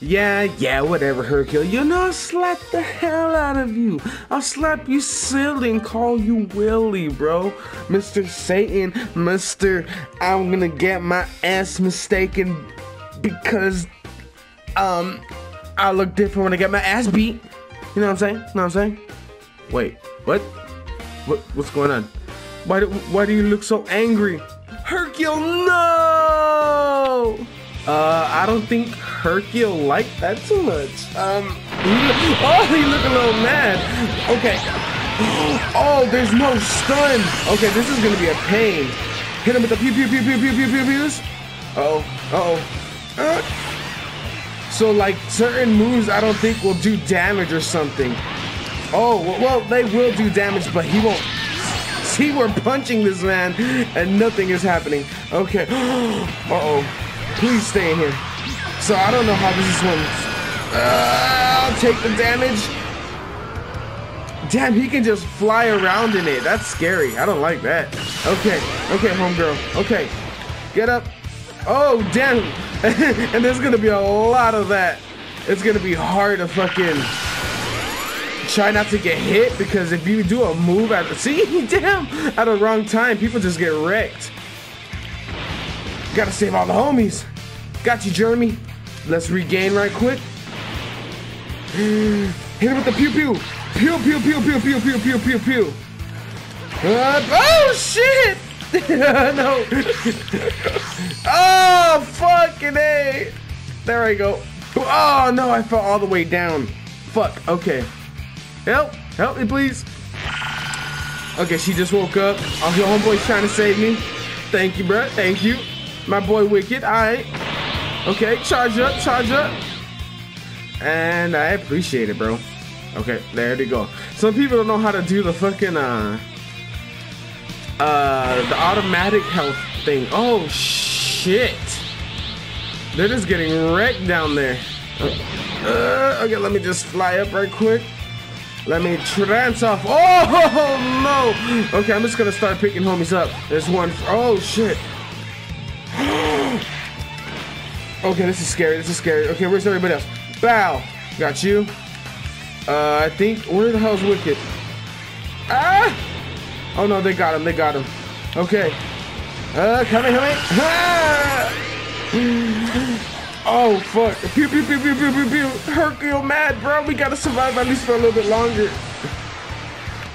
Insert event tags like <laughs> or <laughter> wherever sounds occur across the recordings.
Yeah, yeah, whatever, Hercule. You know, I'll slap the hell out of you. I'll slap you silly and call you Willy, bro. Mr. Satan, Mr. I'm gonna get my ass mistaken because, um, I look different when I get my ass beat. You know what I'm saying? You know what I'm saying? Wait, what? What? What's going on? Why do, why do you look so angry? Hercule, no! Uh, I don't think Hercule like that too much. Um, <laughs> oh, he look a little mad. Okay. <gasps> Oh, there's no stun. Okay, this is gonna be a pain. Hit him with the pew pew pew pew pew pew pew pews. Oh, uh oh. Uh. So like certain moves, I don't think will do damage or something. Oh, well, they will do damage, but he won't. <laughs> See, we're punching this man, and nothing is happening. Okay. <gasps> Uh-oh. Please stay in here. So I don't know how this is going. Uh, I'll take the damage. Damn, he can just fly around in it. That's scary. I don't like that. Okay. Okay, homegirl. Okay. Get up. Oh, damn. <laughs> and there's going to be a lot of that. It's going to be hard to fucking try not to get hit because if you do a move at <laughs> see damn at the wrong time people just get wrecked gotta save all the homies got you jeremy let's regain right quick <gasps> hit him with the pew pew pew pew pew pew pew pew pew pew pew uh, oh shit <laughs> no <laughs> oh fucking a there I go oh no I fell all the way down fuck okay Help! Help me, please. Okay, she just woke up. Oh, your homeboy's trying to save me. Thank you, bro. Thank you. My boy Wicked. Alright. Okay, charge up, charge up. And I appreciate it, bro. Okay, there they go. Some people don't know how to do the fucking uh uh the automatic health thing. Oh shit. They're just getting wrecked down there. Uh, okay, let me just fly up right quick. Let me trance off. Oh, <laughs> no. Okay, I'm just going to start picking homies up. There's one. Oh, shit. Okay, this is scary. This is scary. Okay, where's everybody else? Bow. Got you. Uh, I think, where the hell's Wicked? Ah! Oh, no, they got him. They got him. Okay. Uh, coming, coming. Ah! Oh fuck! Pew pew pew pew pew pew pew. Hercule mad, bro. We gotta survive at least for a little bit longer.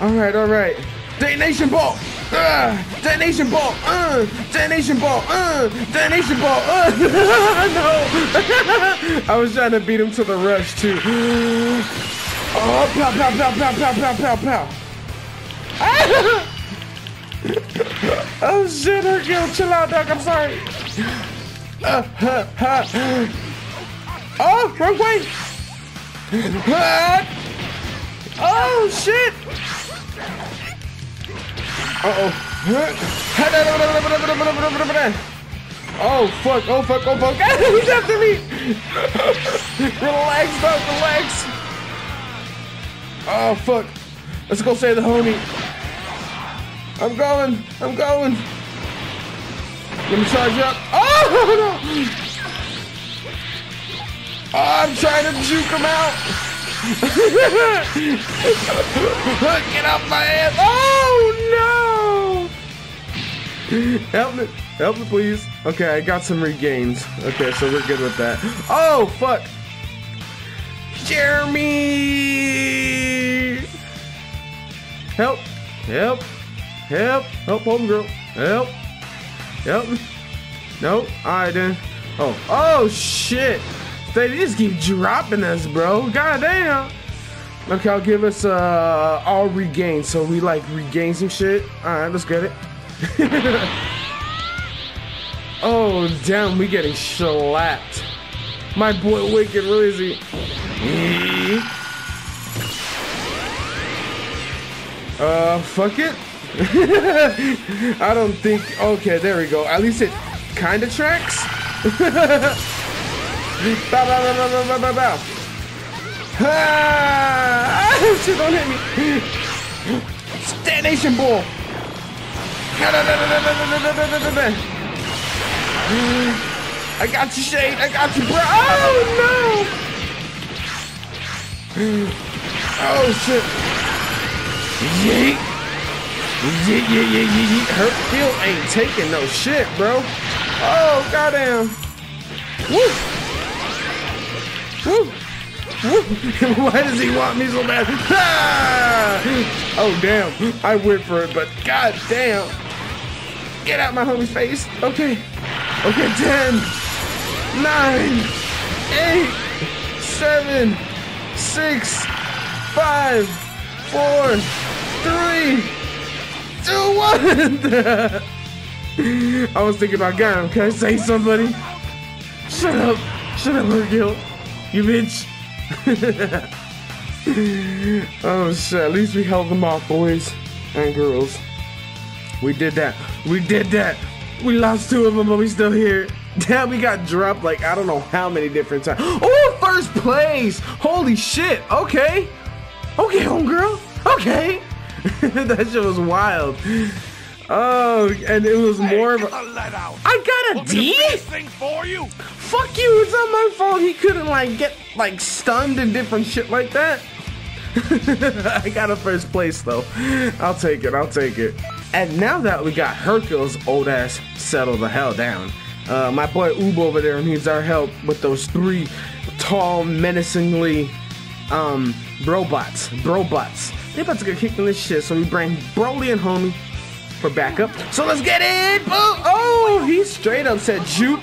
All right, all right. Detonation ball. Uh, detonation ball. Uh, detonation ball. Uh, detonation ball. Uh. <laughs> no. <laughs> I was trying to beat him to the rush too. Oh, pow pow pow pow pow pow pow pow. <laughs> oh shit, Hercule, chill out, dog. I'm sorry. Uh, uh, uh. Oh, wrong way! oh, shit! Uh-oh. Oh, fuck, oh, fuck, oh, fuck. <laughs> He's after me! relax, dog, relax. Oh, fuck. Let's go save the homie. I'm going, I'm going. Let me charge up. Oh, <laughs> no. Oh, I'm trying to juke him out. <laughs> Get off my ass. Oh, no. <laughs> Help me. Help me, please. Okay, I got some regains. Okay, so we're good with that. Oh, fuck. Jeremy. Help. Help. Help. Help, homegirl. Help. Help. Nope. Alright then. Oh. Oh shit. They just keep dropping us, bro. God damn. Okay, I'll give us uh all regain. So we like regain some shit. Alright, let's get it. <laughs> oh damn, we getting slapped. My boy Wicked, he? Uh, fuck it. <laughs> I don't think. Okay, there we go. At least it kind of tracks. <laughs> bow, bow, bow, bow, bow, bow, bow. Ah, shit, don't hit me. <gasps> Detonation ball. I got you, Shade. I got you, bro. Oh, no. Oh shit. Yeet. Yeet, yeet, yeet, yeet, yeet. Hercule ain't taking no shit, bro. Oh, goddamn. Woo. Woo. <laughs> Why does he want me so bad? <laughs> Ah! Oh, damn. I went for it, but goddamn. Get out my homie's face. Okay. Okay, 10, 9, 8, 7, 6, 5, 4, 3, 2, 1. <laughs> I was thinking about God. Can I say somebody? Shut up. Shut up, Hercule. You bitch. <laughs> oh shit. At least we held them off, boys and girls. We did that. We did that. We lost two of them, but we still here. <laughs> Damn, we got dropped like I don't know how many different times. Oh, first place! Holy shit! Okay, okay, homegirl. Okay, <laughs> that shit was wild. Oh, and it was more of a. I got a D. Thing for you. Fuck you! It's not my fault. He couldn't like get like stunned and different shit like that. <laughs> I got a first place though. I'll take it. I'll take it. And now that we got Hercule's old ass settled the hell down, uh, my boy Oob over there needs our help with those three tall, menacingly um robots, brobots. They about to get kicked in this shit, so we bring Broly and Homie for backup. So let's get it! Oh, oh he straight up said juke.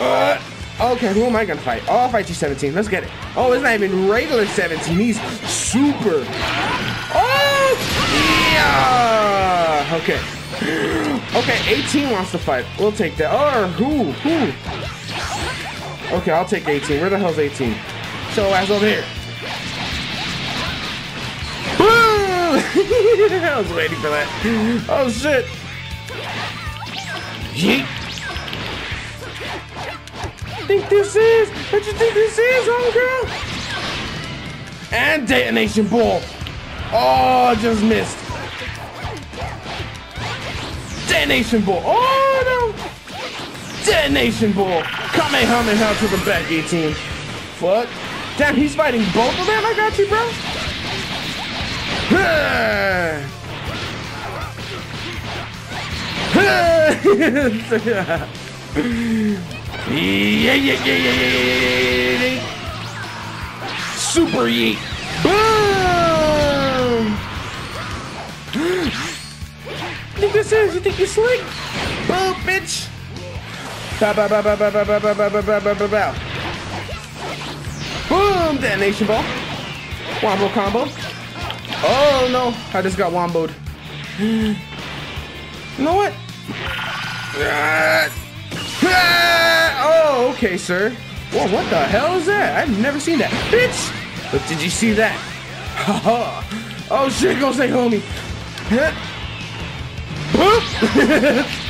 Uh, okay, who am I gonna fight? Oh, I'll fight you 17. Let's get it. Oh, it's not even regular 17. He's super. Oh, yeah. Okay. Okay, 18 wants to fight. We'll take that. Or who? Who? Okay, I'll take 18. Where the hell's 18? So ass over here. Woo! <laughs> I was waiting for that. Oh shit. Yeet. Think this is? What you think this is, homegirl? And detonation ball. Oh, just missed. Detonation ball. Oh no. Detonation ball. Kamehameha to the back, 18. Fuck. Damn, he's fighting both of them. I got you, bro. <laughs> yeah, yeah, yeah, yeah, yeah, yeah, yeah. Super yeet. Think this is? You think you're slick? Boom, bitch. Bow, bow, bow, bow, bow, bow, bow, bow, bow, bow, bow, bow. Boom! Detonation ball. Wombo combo. Oh no, I just got womboed. You know what? Ah, ah, Oh, okay, sir. Whoa, what the hell is that? I've never seen that. Bitch! But did you see that? Haha. oh shit, go say homie. <laughs>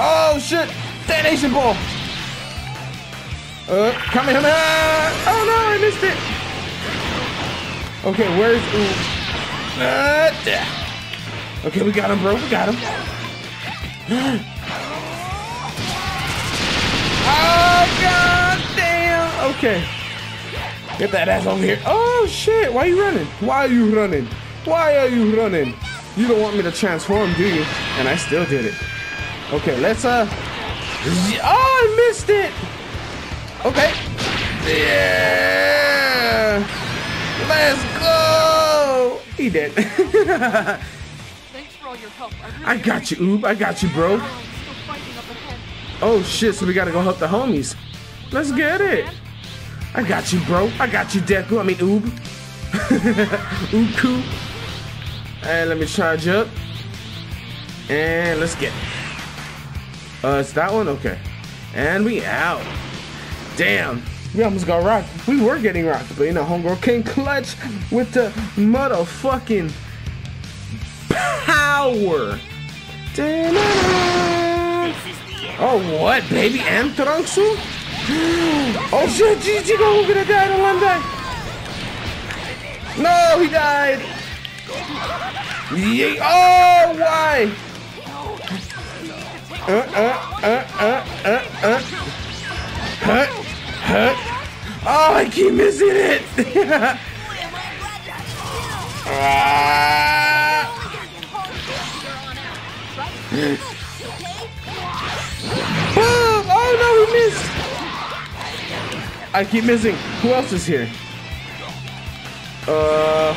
Oh shit! Detonation ball! Uh, coming, coming! Oh no, I missed it! Okay, where's ooh. Uh, there. Okay, we got him, bro. We got him. <gasps> oh god damn! Okay. Get that ass over here. Oh shit! Why are you running? Why are you running? Why are you running? You don't want me to transform, do you? And I still did it. Okay, let's uh. Oh, I missed it. Okay. Yeah. Let's go. He did. <laughs> Thanks for all your help. I, really I got you, Oob. I got you, bro. Up. Oh shit! So we gotta go help the homies. Let's get it. I got you, bro. I got you, Deku. I mean, Oob. <laughs> Ooku. And let me charge up. And let's get it. Uh, it's that one? Okay. And we out. Damn. We almost got rocked. We were getting rocked, but you know, Homegirl came clutch with the motherfucking power. Da-na-na. Oh, what, baby? And Trunxu? <gasps> Oh shit, Jijigo gonna die, don't let him die. No, he died. Yeah. Oh, why? Uh, uh, uh, uh, uh, uh. Huh? Huh? Oh, I keep missing it. <laughs> Ah. Oh, no, he missed. I keep missing. Who else is here? Uh,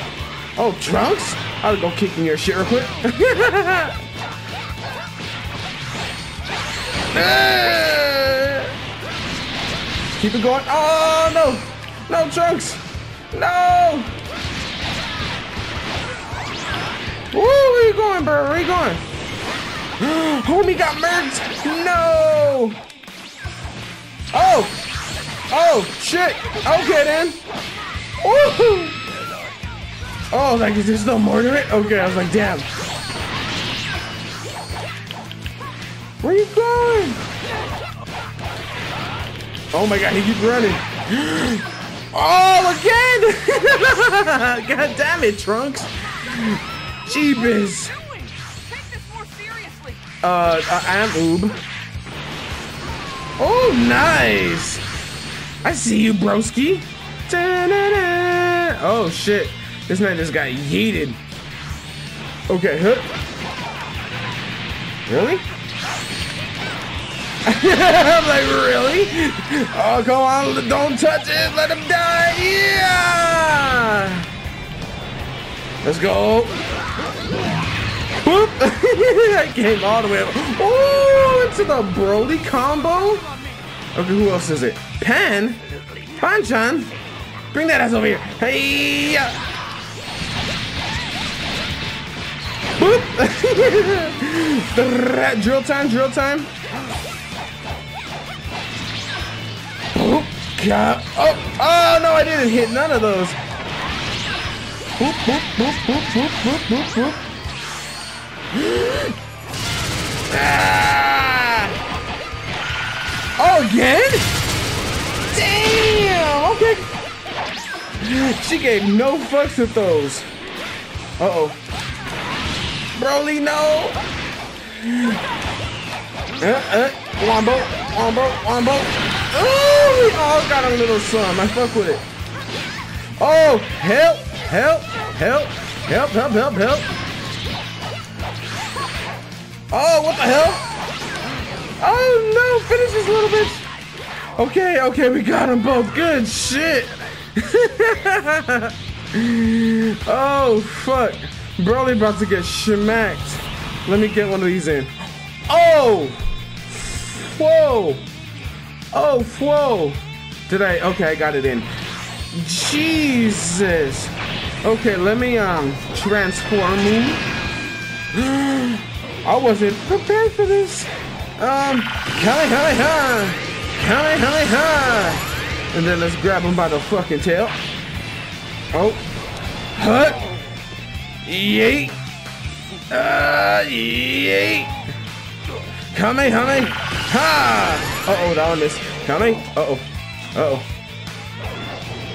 oh, Trunks? I'll go kicking your shit real quick. <laughs> Keep it going. Oh no, no Trunks, no. Woo, where you going, bro? Where are you going? <gasps> Homie got murked. No. Oh, oh shit. Okay then. Woohoo. Oh, like is there still more to it? Okay, I was like, damn. Where are you going? Oh my god, he keeps running. <gasps> Oh, again! <laughs> god damn it, Trunks. Jeebus. Uh, I am Oob. Oh, nice. I see you, broski. Oh, shit. This man just got yeeted. Okay? Really? <laughs> I'm like, really? Oh, come on. Don't touch it. Let him die. Yeah. Let's go. Whoop! <laughs> I came all the way up. Oh, into the Broly combo. Okay, who else is it? Pan? Panchan? Bring that ass over here. Hey! Boop! <laughs> drill time, drill time. Boop. God. Oh, oh no, I didn't hit none of those. Boop, boop, boop, boop, boop, boop, boop, boop. <gasps> Ah! Oh, again? Damn! Okay. She gave no fucks with those. Uh-oh. Broly, no! Uh, uh, wombo, wombo, wombo. Oh, we all got a little some. I fuck with it. Oh, help, help, help, help, help, help, help. Oh, what the hell? Oh no, finish this little bitch. Okay, okay, we got them both. Good shit. <laughs> oh, fuck. Broly about to get smacked. Let me get one of these in. Oh! Whoa! Oh, whoa! Did I? Okay, I got it in. Jesus! Okay, let me, um, transform me. <gasps> I wasn't prepared for this. Um, Kamehameha! Kamehameha! And then let's grab him by the fucking tail. Oh. Hut! Yeet! Uh, yeet! Kamehameha! Uh-oh, that one is. Kame? Uh-oh. Uh-oh.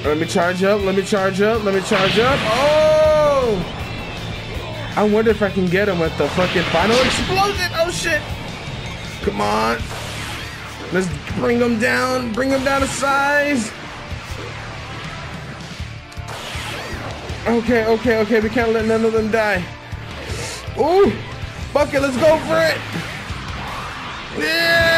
Let me charge up, let me charge up, let me charge up. Oh! I wonder if I can get him with the fucking final explosion. Oh shit! Come on. Let's bring him down. Bring him down to size. Okay, okay, okay. We can't let none of them die. Ooh! Bucket, let's go for it! Yeah!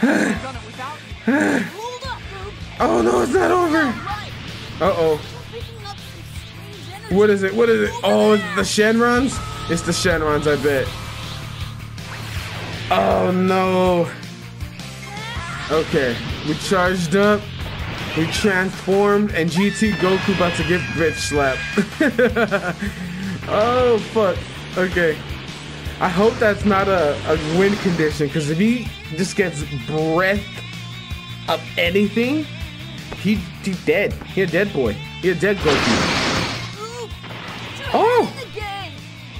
Done it without me. Hold up, Boop. Oh no, it's not over! Uh-oh. Picking up some strange energy. What is it? What is it? Oh, the Shenrons? It's the Shenrons, I bet. Oh no. Okay, we charged up, we transformed, and GT Goku about to get bitch slapped. oh fuck. Okay. I hope that's not a, a win condition, because if he just gets breath of anything, he he dead. He a dead boy. He a dead Goku. Oh! In the game.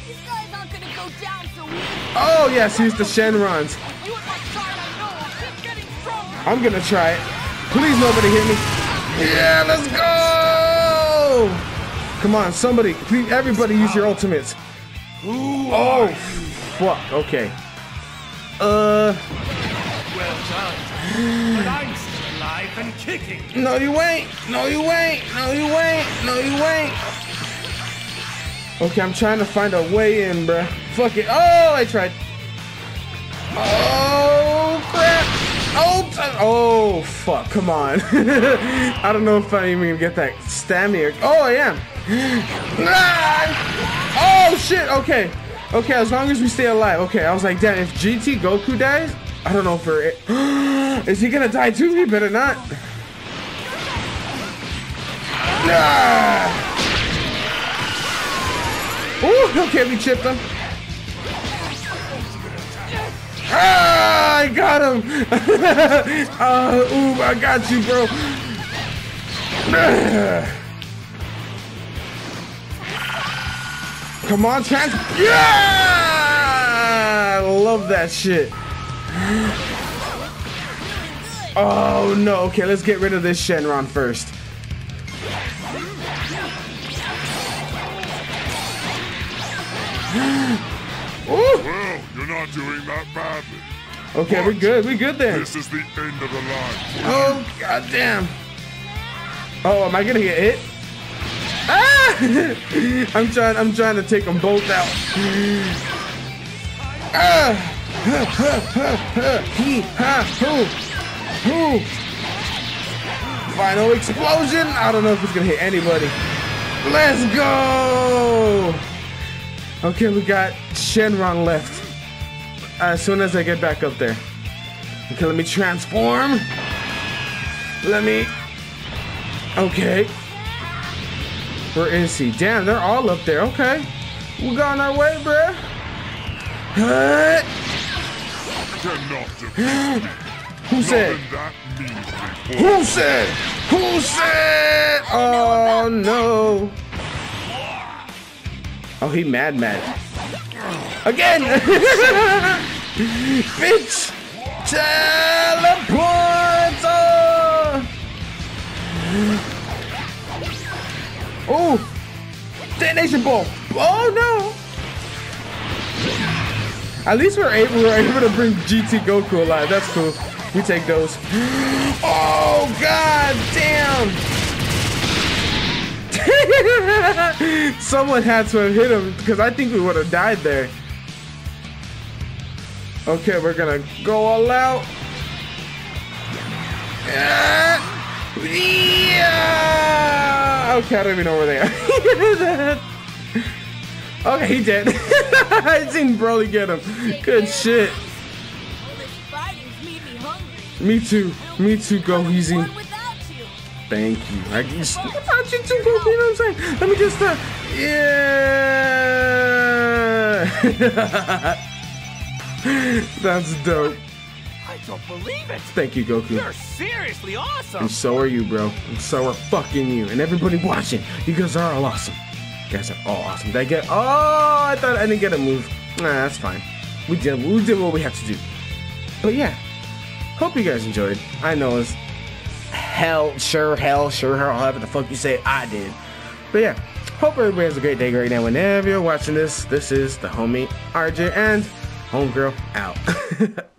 These guys aren't gonna go so. Oh yes, he's the Shenrons. I'm gonna try it. Please nobody hit me. Yeah, let's go! Come on, somebody, please, everybody use your ultimates. Oh, fuck, okay. Uh, well done. But I'm still alive and kicking. No, you ain't. No, you ain't. No, you ain't. No, you ain't. Okay, I'm trying to find a way in, bruh. Fuck it. Oh, I tried. Oh, fuck. Come on. <laughs> I don't know if I'm even gonna get that stamina. Oh, I am. <gasps> Ah! Oh, shit. Okay. Okay, as long as we stay alive. Okay, I was like, damn, if GT Goku dies, I don't know if we're. <gasps> Is he gonna die too? He better not. Ah! Ooh, okay, we chipped him. Ah, I got him. <laughs> uh, ooh, I got you, bro. <sighs> Come on, trans. Yeah! I love that shit. <gasps> Oh no. Okay, let's get rid of this Shenron first. Ooh. Well, you're not doing that badly. Okay, we're good. We're good then. This is the end of the line. Oh god damn. Oh, am I gonna get hit? Ah! <laughs> I'm trying. I'm trying to take them both out. Ah! <laughs> He ha hoo hoo. Final explosion. I don't know if it's gonna hit anybody. Let's go. Okay, we got Shenron left. As soon as I get back up there. Okay, let me transform. Let me. Okay. Where is he? Damn, they're all up there. Okay. We're on our way, bruh. Huh? Cannot defeat me. Who said? Not in that measly form. Who said? Who said? Oh no. Oh, he mad mad. Again! <laughs> Bitch! Teleport! Oh! Detonation ball! Oh no! At least we're able, we're able to bring GT Goku alive. That's cool. We take those. <gasps> Oh god damn! <laughs> Someone had to have hit him because I think we would have died there. Okay, we're gonna go all out. Yeah. Okay, I don't even know where they are. <laughs> okay, he did. <laughs> I seen Broly get him. Good shit. All this fighting's made me too. Me too. Go easy. Want without you. Thank you. I just about you too, Goku. You know what I'm saying? Let me just uh, yeah. <laughs> That's dope. I don't believe it. Thank you, Goku. You're seriously awesome. And so are you, bro. And so are fucking you. And everybody watching. You guys are all awesome. You guys are all awesome. Did I get? Oh, I thought I didn't get a move. Nah, that's fine. We did. We did what we had to do. But yeah, hope you guys enjoyed. I know it's hell, sure, hell, sure, hell, however the fuck you say. it, I did. But yeah, hope everybody has a great day, great night. Whenever you're watching this, this is the homie RJay and homegirl out. <laughs>